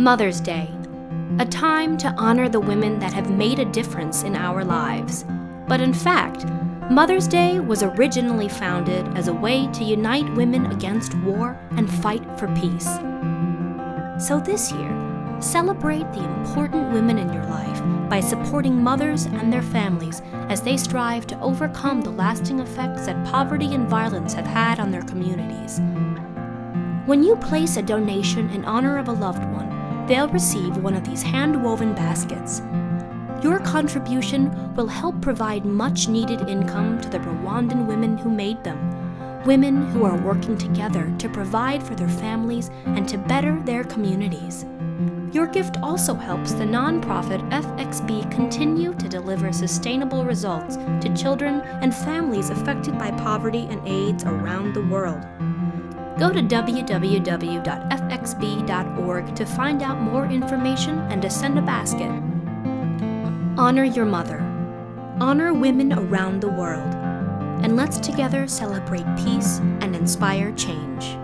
Mother's Day, a time to honor the women that have made a difference in our lives. But in fact, Mother's Day was originally founded as a way to unite women against war and fight for peace. So this year, celebrate the important women in your life by supporting mothers and their families as they strive to overcome the lasting effects that poverty and violence have had on their communities. When you place a donation in honor of a loved one, they'll receive one of these hand woven baskets. Your contribution will help provide much needed income to the Rwandan women who made them. Women who are working together to provide for their families and to better their communities. Your gift also helps the nonprofit FXB continue to deliver sustainable results to children and families affected by poverty and AIDS around the world. Go to www.fxb.org to find out more information and to send a basket. Honor your mother. Honor women around the world. And let's together celebrate peace and inspire change.